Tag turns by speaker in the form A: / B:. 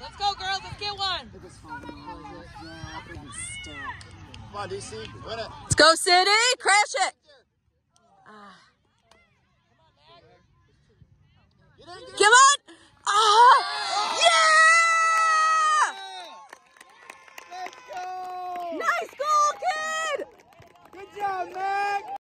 A: Let's go, girls. Let's get one.
B: Come on, DC. Win it.
C: Let's go, City. Crash it. Ah.
B: You
C: Nick!